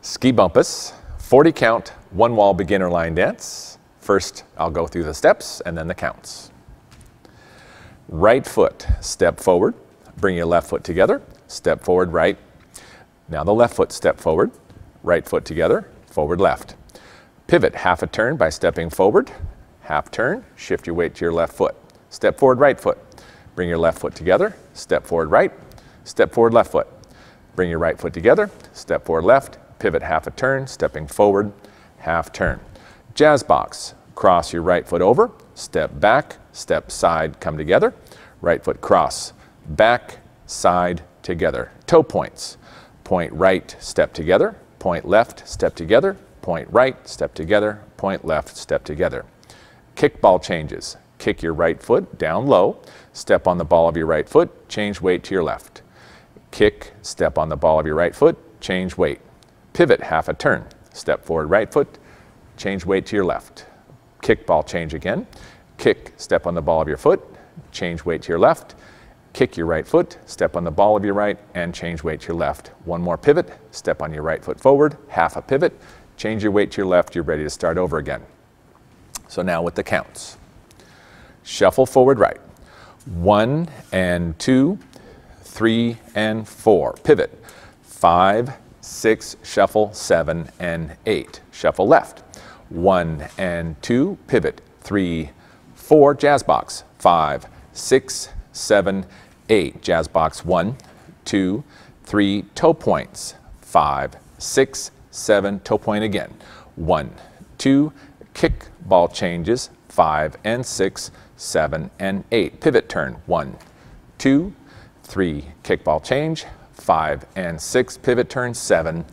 Ski Bumpus, 40 count, one wall beginner line dance. First, I'll go through the steps and then the counts. Right foot, step forward, bring your left foot together, step forward, right. Now the left foot, step forward, right foot together, forward, left. Pivot half a turn by stepping forward, half turn, shift your weight to your left foot. Step forward, right foot. Bring your left foot together, step forward, right, step forward, left foot. Bring your right foot together, step forward, left, pivot half a turn, stepping forward, half turn. Jazz box, cross your right foot over, step back, step side, come together, right foot cross, back, side, together. Toe points, point right, step together, point left, step together, point right, step together, point left, step together. Kickball changes, kick your right foot down low, step on the ball of your right foot, change weight to your left. Kick, step on the ball of your right foot, change weight. Pivot half a turn, step forward right foot, change weight to your left. Kick ball change again. Kick, step on the ball of your foot, change weight to your left. Kick your right foot, step on the ball of your right, and change weight to your left. One more pivot, step on your right foot forward, half a pivot, change your weight to your left, you're ready to start over again. So now with the counts. Shuffle forward right. One and two, three and four. Pivot. Five, six, shuffle, seven and eight. Shuffle left. One and two, pivot. Three, four, jazz box. Five, six, seven, eight. Jazz box one, two, three, toe points. Five, six, seven, toe point again. One, two, kick ball changes. Five and six, seven and eight. Pivot turn. One, two, three, kickball change, five and six, pivot turn, seven,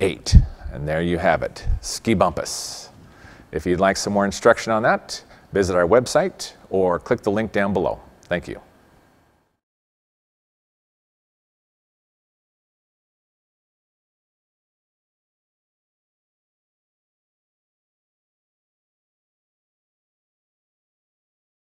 eight. And there you have it, Ski Bumpus. If you'd like some more instruction on that, visit our website or click the link down below. Thank you.